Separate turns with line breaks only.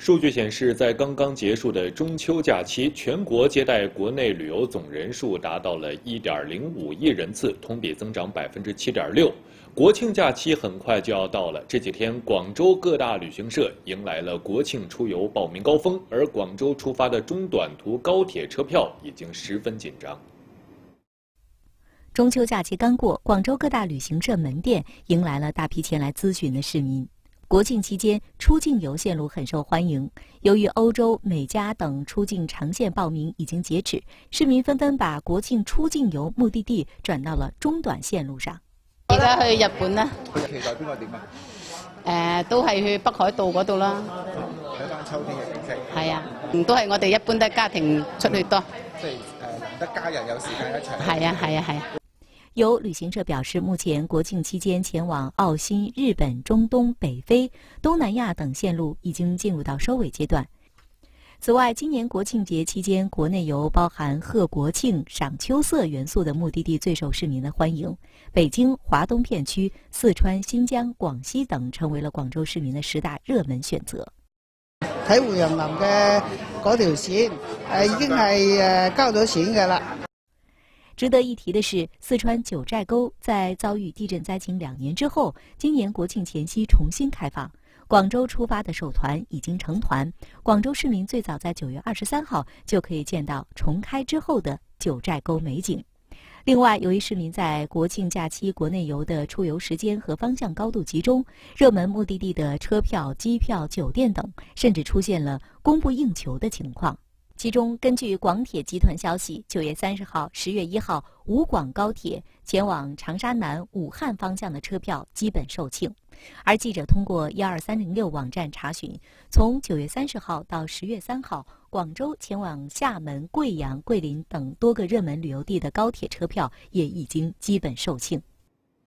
数据显示，在刚刚结束的中秋假期，全国接待国内旅游总人数达到了1.05亿人次，同比增长7.6%。国庆假期很快就要到了，这几天广州各大旅行社迎来了国庆出游报名高峰，而广州出发的中短途高铁车票已经十分紧张。
中秋假期刚过，广州各大旅行社门店迎来了大批前来咨询的市民。国庆期间，出境游线路很受欢迎。由于欧洲、美加等出境长线报名已经截止，市民纷纷把国庆出境游目的地转到了中短线路上。
而家去日本呢？
佢期待边个点啊？
诶，都系去北海道嗰度啦。
睇翻秋天嘅景色。
系啊，都系我哋一般都系家庭出去多。
即系诶，得家人有时间一齐。
系啊，系啊，系。
有旅行社表示，目前国庆期间前往澳新、日本、中东北非、东南亚等线路已经进入到收尾阶段。此外，今年国庆节期间，国内游包含贺国庆、赏秋色元素的目的地最受市民的欢迎，北京、华东片区、四川、新疆、广西等成为了广州市民的十大热门选择。
喺湖林嘅嗰条线，诶，已经系诶交咗钱噶啦。
值得一提的是，四川九寨沟在遭遇地震灾情两年之后，今年国庆前夕重新开放。广州出发的首团已经成团，广州市民最早在九月二十三号就可以见到重开之后的九寨沟美景。另外，由于市民在国庆假期国内游的出游时间和方向高度集中，热门目的地的车票、机票、酒店等，甚至出现了供不应求的情况。其中，根据广铁集团消息，九月三十号、十月一号，武广高铁前往长沙南、武汉方向的车票基本售罄。而记者通过幺二三零六网站查询，从九月三十号到十月三号，广州前往厦门、贵阳、桂林等多个热门旅游地的高铁车票也已经基本售罄。